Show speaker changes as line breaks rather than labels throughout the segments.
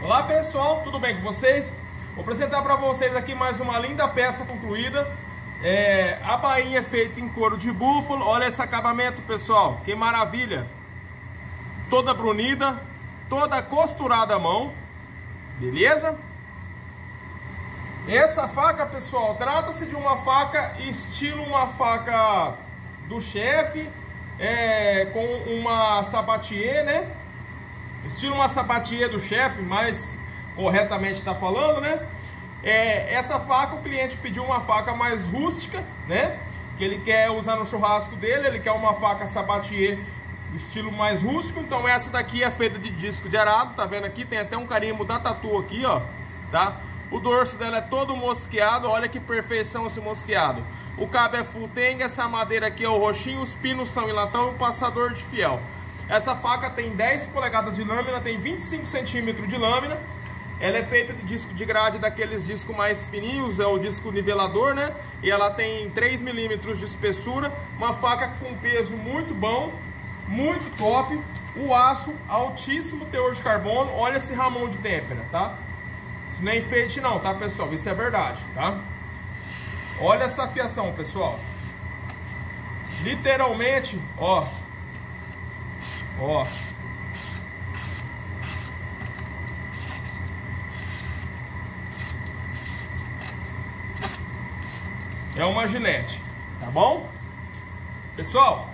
Olá pessoal, tudo bem com vocês? Vou apresentar para vocês aqui mais uma linda peça concluída é, A bainha é feita em couro de búfalo Olha esse acabamento pessoal, que maravilha Toda brunida, toda costurada à mão Beleza? Essa faca pessoal, trata-se de uma faca estilo uma faca do chefe é, Com uma sabatier, né? Estilo uma sapatia do chefe, mais corretamente está falando, né? É, essa faca, o cliente pediu uma faca mais rústica, né? Que ele quer usar no churrasco dele, ele quer uma faca sabatier estilo mais rústico, então essa daqui é feita de disco de arado, tá vendo aqui? Tem até um carimbo da tatu aqui, ó, tá? O dorso dela é todo mosqueado, olha que perfeição esse mosqueado. O cabo é full tang, essa madeira aqui é o roxinho, os pinos são em latão e o passador de fiel. Essa faca tem 10 polegadas de lâmina, tem 25 centímetros de lâmina. Ela é feita de disco de grade daqueles discos mais fininhos, é o disco nivelador, né? E ela tem 3 milímetros de espessura. Uma faca com peso muito bom, muito top. O aço, altíssimo teor de carbono. Olha esse ramon de têmpera, tá? Isso não é enfeite não, tá, pessoal? Isso é verdade, tá? Olha essa afiação, pessoal. Literalmente, ó, Ó. É uma gilete, tá bom? Pessoal,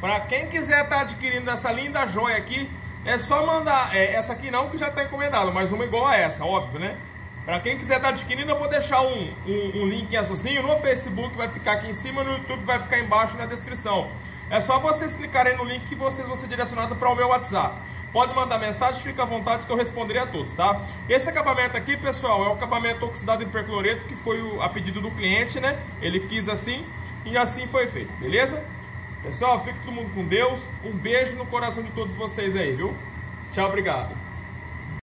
para quem quiser estar tá adquirindo essa linda joia aqui, é só mandar, é, essa aqui não que já está encomendada, mas uma igual a essa, óbvio, né? Para quem quiser estar tá adquirindo, eu vou deixar um, um, um link azulzinho no Facebook, vai ficar aqui em cima, no YouTube vai ficar embaixo na descrição. É só vocês clicarem no link que vocês vão ser direcionados para o meu WhatsApp. Pode mandar mensagem, fica à vontade que eu responderei a todos, tá? Esse acabamento aqui, pessoal, é o acabamento oxidado em percloreto, que foi o, a pedido do cliente, né? Ele quis assim e assim foi feito, beleza? Pessoal, fique todo mundo com Deus. Um beijo no coração de todos vocês aí, viu? Tchau, obrigado.